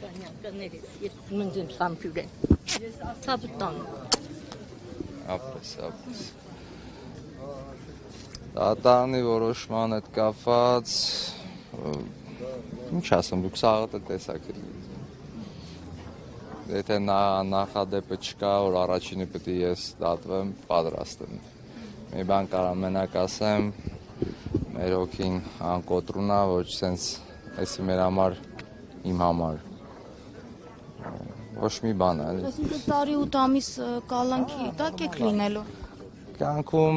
Կանյականերից ես մնձ եմ սամփյուրեն։ Ես ասաբը տան։ Ապրես, ապրես։ Դատարանի որոշման հետ կապված ինչ ասեմ, դուք սաղը տեսակ եք։ Եթե նա նախադեպը չկա, որ առաջինը պետք է ես դատվեմ, պատրաստ եմ։ Մի բան կարամ մենակ ասեմ, մեր հոգին անկոտրունա, ոչ սենց էսի մեր համար, իմ համար։ Ոչ մի բան, էլի։ Այսինքն տարի 8 ամիս կալանքի տակ եք լինելու։ Կյանքում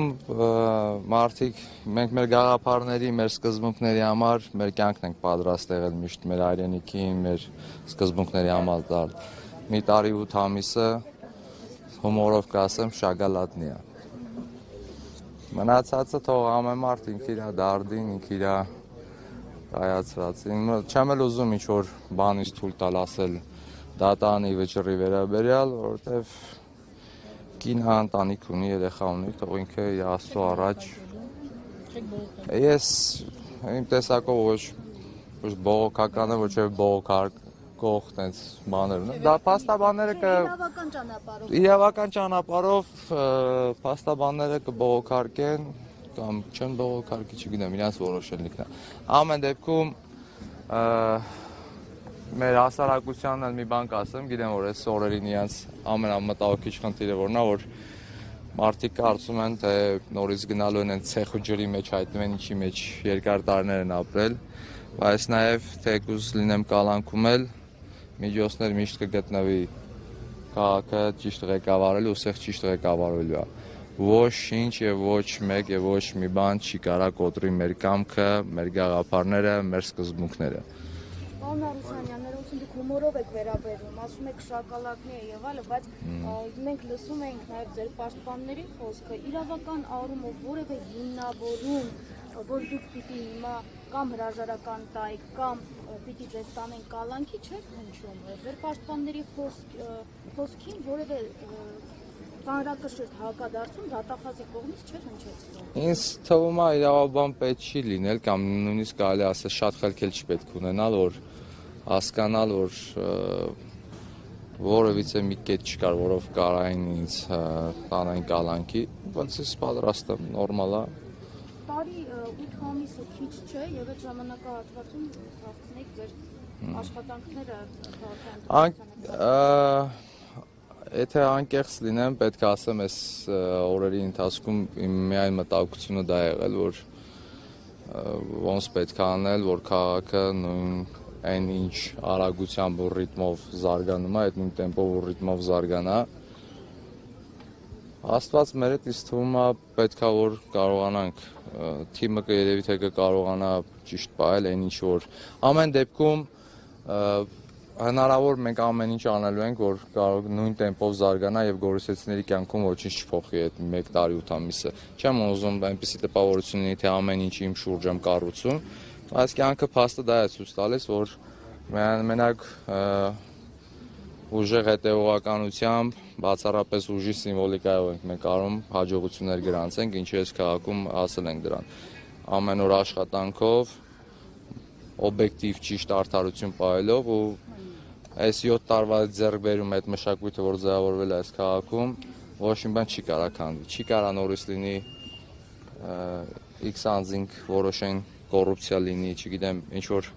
մարդիկ մենք մեր գաղափարների, մեր սկզբունքների համար մեր կյանքն ենք պատրաստ եղել միշտ մեր հայրենիքին, մեր սկզբունքների համար դալ։ Մի տարի 8 ամիսը հումորով կասեմ շագալատնի է։ Մնացածը թող ամեն մարդ ինք իր դարդին, ինք իր կայացրածին։ Չեմ էլ ուզում ինչ որ բանից թույլ տալ ասել դատանի վճռի վերաբերյալ, որովհետև կինը ընտանիք ունի, երեխա ունի, թող ինքը իր աստծո առաջ ես իմ տեսակով ոչ ոչ բողոքական է, ոչ էլ բողոքարկող տենց բաներ ունեմ։ Դա փաստաբանները կը Իրավական ճանապարհով։ իրավական ճանապարհով փաստաբանները կբողոքարկեն կամ չեն բողոքարկի, չգիտեմ, իրանց որոշելիքն է։ Ամեն դեպքում մեր հասարակությանն էլ մի բան կասեմ, գիտեմ որ այս օրերին իրանց ամենամտահոգիչ խնդիրը որն է, որ մարդիկ կարծում են, թե նորից գնալու են ցեխ ու ջրի մեջ հայտնվում են ինչի մեջ երկար տարիներ են ապրել, բայց նաև թեկուզ լինեմ կալանքում էլ միջոցներ միշտ կգտնվի քաղաքը ճիշտ ղեկավարելու, ուսեղ ճիշտ ղեկավարելու է։ Ոչ ինչ եւ ոչ մեկ եւ ոչ մի բան չի կարա կոտրի մեր կամքը, մեր գաղափարները, մեր սկզբունքները։ Պարոն Արուսանյան, ներողություն դուք հումորով եք վերաբերվում, ասում եք շակալակնի է եւ այլը, բայց մենք լսում ենք նաեւ ձեր պաշտպանների խոսքը, իրավական առումով որևէ հիմնավորում, որ դուք պիտի հիմա կամ հրաժարական տայք կամ պիտի ձեզ տանեն կալանքի չեք հնչում։ Ձեր պաշտպանների խոսքին որևէ ծանրակշիռ հակադարձում դատախազի կողմից չէր հնչեցվում։ Ինձ թվում է իրավաբան պետք չի լինել կամ նույնիսկ կարելի ասել շատ խելքել չպետք ունենալ, որ հասկանալ, որ որևիցե մի կետ չկար, որով կարային ինձ տանային կալանքի, բայց ես պատրաստ եմ, նորմալ է։ Տարի 8 ամիսը քիչ չէ եւ այդ ժամանակահատվածում հասցնեք ձեր աշխատանքները Ան ը, Եթե անկեղծ լինեմ, պետք է ասեմ, այս օրերի ընթացքում իմ միայն մտահոգությունը դա եղել, որ ոնց պետք է անել, որ քաղաքը նույն այն ինչ արագությամբ ու ռիթմով զարգանում է, այդ նույն տեմպով ու ռիթմով զարգանա։ Աստված մեր հետ ինձ թվում է պետք է որ կարողանանք թիմը կերևի թե կկարողանա ճիշտ պահել այն ինչ որ ամեն դեպքում հնարավոր մենք ամեն ինչ անելու ենք որ կարող նույն տեմպով զարգանա եւ գորիսեցիների կյանքում ոչինչ չփոխի այդ 1 տարի 8 ամիսը չեմ ուզում այնպեսի տպավորություն լինի թե ամեն ինչ իմ շուրջ եմ կառուցում բայց կյանքը փաստը դա է ցույց տալիս որ մեն- մենակ ուժեղ հետևողականությամբ, բացառապես ուժի սիմվոլիկայով ենք մենք կարող հաջողություններ գրանցենք, ինչի այս քաղաքում ասել ենք դրան։ Ամեն օր աշխատանքով, օբյեկտիվ ճիշտ արդարություն պահելով ու այս 7 տարվա ձեռքբերում այդ մշակույթը, որ ձևավորվել է այս քաղաքում, ոչ մի բան չի կարա քանդվի։ Չի կարա նորից լինի X անձինք որոշեն կոռուպցիա լինի, չգիտեմ, ինչ որ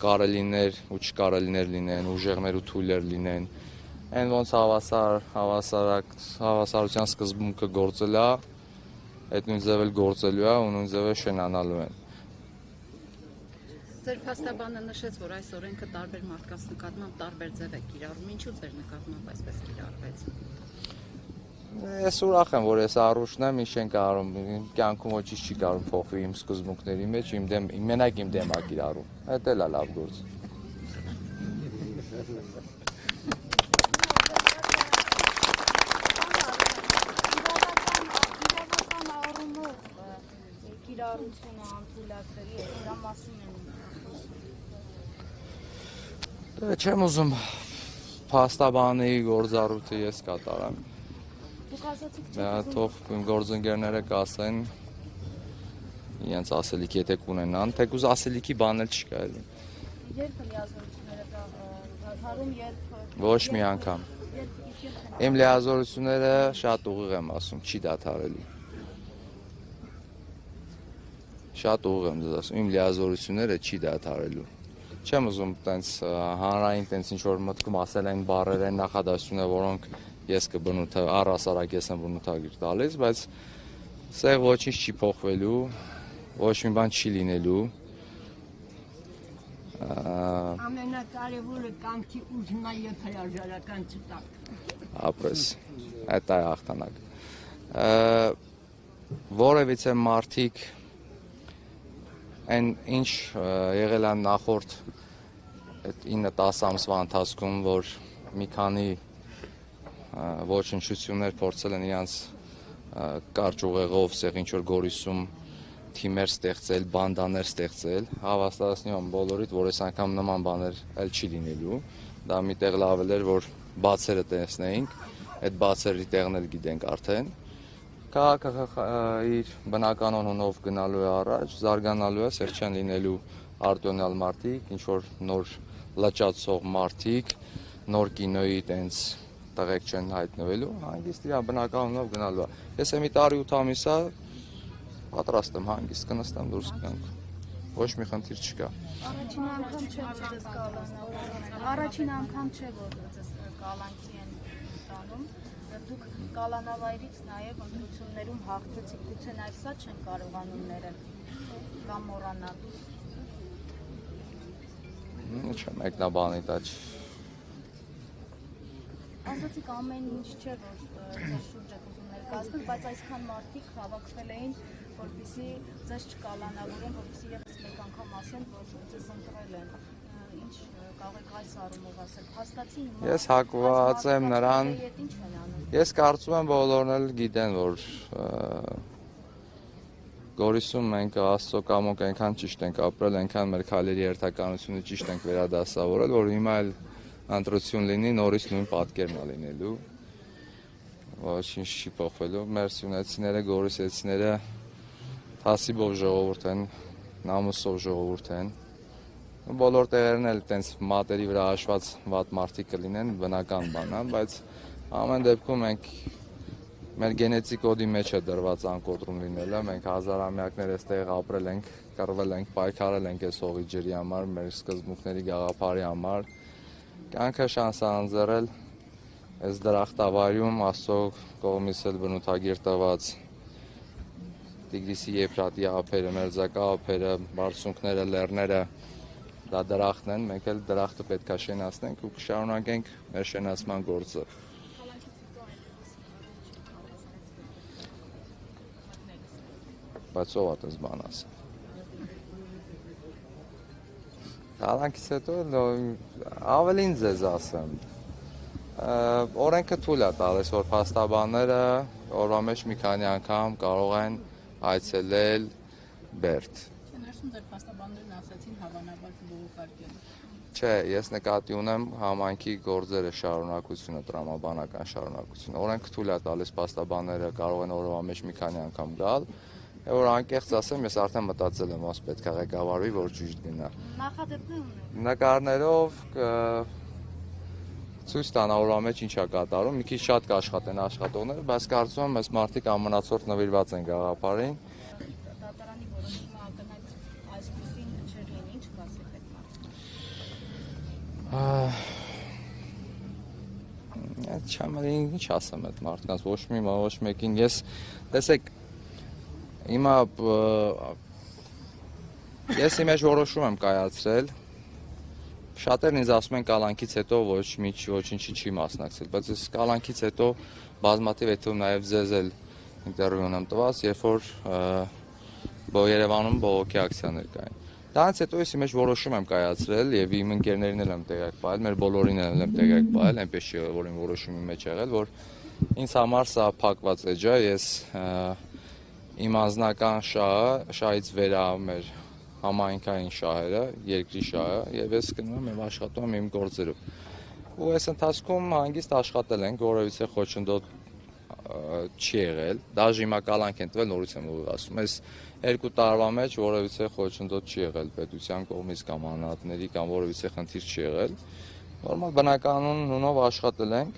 կարելիներ ու չկարելիներ լինեն, ուժեղներ ու թույլեր լինեն։ Այն ոնց հավասար, հավասարակ, հավասարության սկզբունքը գործել է, այդ նույն ձև էլ գործելու է ու նույն ձև էլ շենանալու են։ Ձեր փաստաբանը նշեց, որ այս օրենքը տարբեր մարդկանց նկատմամբ տարբեր ձև է կիրառում։ Ինչու ձեր նկատմամբ այսպես կիրառվեց։ Ես ուրախ եմ, որ ես առուշն եմ, ինչ են կարող, իմ կյանքում ոչինչ չի կարող փոխվի իմ սկզբունքների մեջ, իմ դեմ, մենակ իմ դեմ ա կիրառում։ Դա էլ է լավ գործ։ իրավական առումով ը, կիրառությունը անթույլատրելի է, դրա մասին են խոսում։ Դե չեմ ուզում փաստաբանի գործառույթը ես կատարեմ։ Դուք ասացիք Դա ուզում թող իմ գործընկերները կասեն իրենց ասելիքի եթե կունենան, թեկուզ ասելիքի բան էլ չկա էլի։ Երբ լիազորությունները դա դադարում, երբ Ոչ մի անգամ։ Իմ լիազորությունները շատ ուղիղ եմ ասում, չի դադարելու։ Շատ ուղիղ եմ ասում, իմ լիազորությունները չի դադարելու։ Չեմ ուզում տենց հանրային տենց ինչ որ մտքում ասել այն բառեր են նախադասությունները, որոնք ես կբնութա առասարակ ես եմ բնութագիր տալիս, բայց սա ոչինչ չի փոխվելու, ոչ մի բան չի լինելու։ Ամենակարևորը կանքի ուժնա եւ հրաժարական չտակ։ ապրես։ Այդ է հաղթանակ։ Որևիցե մարդիկ այն ինչ եղել է նախորդ այդ 9-10 ամսվա ընթացքում, որ մի քանի ոչնչություններ փորձել են իրանց կարճ ուղեղով սեղ ինչ որ գորիսում թիմեր ստեղծել, բանդաներ ստեղծել, հավաստացնում բոլորիդ, որ այս անգամ նման բաներ էլ չի լինելու։ Դա միտեղ լավ էր, որ բացերը տեսնեինք, այդ բացերի տեղն էլ գիտենք արդեն։ Քաղաքը իր բնական անունով գնալու է առաջ, զարգանալու է, սեր չեն լինելու արտոնյալ մարդիկ, ինչ որ նոր լճացող մարդիկ, նոր կինոյի տենց տղեկ չեն հայտնվելու, հանգիստ իր բնական անունով գնալու է։ Ես եմ մի տարի 8 ամիսա պատրաստ եմ հանգիստ կնստեմ դուրս գանք։ Ոչ մի խնդիր չկա։ Առաջին անգամ չէ որ ձեզ կալանա։ Առաջին անգամ չէ որ ձեզ կալանքի են Դուք կալանավայրից նաև ընտրություններում հաղթեցիք, գուցե նաև սա չեն կարողանում ներել կամ մոռանալ։ Ինչ է մեկնաբանի դա չ- Ասացիք ամեն ինչ չէ որ ձեր շուրջ եք ուզում ներկայացնել, բայց այսքան մարդիկ հավաքվել էին, որպեսզի ձեզ չկալանավորեն, որպեսզի եւս մեկ անգամ ասեն, որ ձեզ ընտրել են։ Ինչ կարող եք այս առումով ասել։ Փաստացի հիմա Ես հակված եմ նրան- են Ես կարծում եմ բոլորն էլ գիտեն, որ Գորիսում մենք Աստծո կամոք այնքան ճիշտ ենք ապրել, այնքան մեր քայլերի հերթականությունը ճիշտ ենք վերադասավորել, որ հիմա էլ ընտրություն լինի, նորից նույն պատկերն է լինելու։ Ոչինչ չի փոխվելու։ Մեր սյունեցիները, գորիսեցիները թասիբով ժողովուրդ են, նամուսով ժողովուրդ են։ Բոլոր տեղերն էլ տենց մատերի վրա հաշված վատ մարդիկ կլինեն, բնական բան է, բայց ամեն դեպքում մենք մեր գենետիկ կոդի մեջ է դրված անկոտրում լինելը։ Մենք հազարամյակներ այստեղ ապրել ենք, կռվել ենք, պայքարել ենք այս հողի ջրի համար, մեր սկզբունքների գաղափարի համար։ Կյանքը շանս անձեռել այս դրախտավայրում Աստծո կողմից էլ բնութագիր տված Տիգրիսի Եփրատի ափերը, մերձակա ափերը, բարձունքները, լեռները դա դրախտն են, մենք էլ դրախտը պետքա շենացնենք ու կշարունակենք մեր շենացման գործը։ բայց ով դες բան ասել։ Կալանքից հետո ավելին ձեզ ասեմ։ Օրենքը թույլ է տալիս, որ փաստաբանները օրվա մեջ մի քանի անգամ կարող են այցելել Բերդ։ Չեն ասում ձեր փաստաբաններն ասացին հավանաբար կբողոքարկեն։ Չէ, ես նկատի ունեմ համայնքի գործերը շարունակությունը, տրամաբանական շարունակությունը։ Օրենքը թույլ է տալիս փաստաբանները կարող են օրվա մեջ մի քանի անգամ գալ։ որ անկեղծ ասեմ, ես արդեն մտածել եմ, ոնց պետք է ղեկավարվի, որ ճիշտ գնա։ Նախադեպներ ունեք։ նկարներով ցույց տան օրվա մեջ ինչա կատարում, մի քիչ շատ կաշխատեն աշխատողները, բայց կարծում եմ, այս մարդիկ ամենացորդ նվիրված են գաղափարին։ Այդ չեմ ալին ինչ ասեմ այդ մարդկանց, ոչ մի ոչ մեկին ես տեսեք հիմա ես իմ մեջ որոշում եմ կայացրել Շատերն ինձ ասում են կալանքից հետո ոչ մի ոչինչի չի մասնակցել, բայց ես կալանքից հետո բազմաթիվ հետո նաև ձեզ էլ ինտերվյու ունեմ տված, երբ որ Երևանում բողոքի ակցիաներ կային։ Դրանից հետո ես իմ մեջ որոշում եմ կայացրել եւ իմ ընկերներին եմ տեղյակ պահել, մեր բոլորին եմ տեղյակ պահել, այնպես եղել, որ իմ որոշումի մեջ եղել, որ ինձ համար սա փակված էջ է, ես իմ անձնական շահը, շահից վերա մեր համայնքային շահերը, երկրի շահը եւ ես գնում եմ աշխատում իմ գործերով։ Ու այս ընթացքում հանգիստ աշխատել ենք, որովհետեւ խոչընդոտ չի եղել, դաժե հիմա կալանք են տվել, նորից եմ ուղղացում։ Այս երկու տարվա մեջ որևիցե խոչընդոտ չի եղել պետության կողմից կամ անհատների կամ որևիցե խնդիր չի եղել։ Նորմալ բնականոն նունով աշխատել ենք։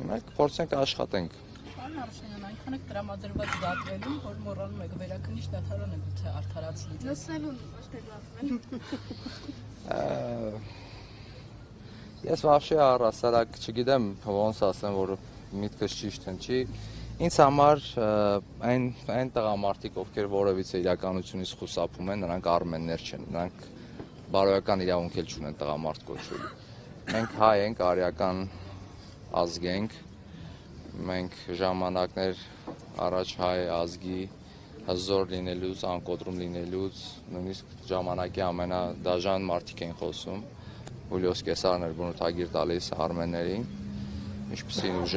Հիմա կփորձենք աշխատենք։ Պարոն Արշանյան, այնքան եք տրամադրված դատվելուն, որ մոռանում եք վերակնիշ դատարանը գուցե արդարացնի։ Լսելուն, ոչ թե դատվելուն։ Ես վաբշե առասարակ չգիտեմ ոնց ասեմ, որ միտքս ճիշտ հնչի։ Ինձ համար այն այն տղամարդիկ, ովքեր որևիցե իրականությունից խուսափում են, նրանք արմեններ չեն, նրանք բարոյական իրավունք էլ չունեն տղամարդ կոչվելու։ Մենք հայ ենք, արիական ազգ ենք։ Մենք ժամանակներ առաջ հայ ազգի հզոր լինելուց, անկոտրում լինելուց, նույնիսկ ժամանակի ամենադաժան մարդիկ են խոսում։ Հուլիոս Կեսարն էր բնութագիր տալիս արմեններին, ինչպեսին ուժ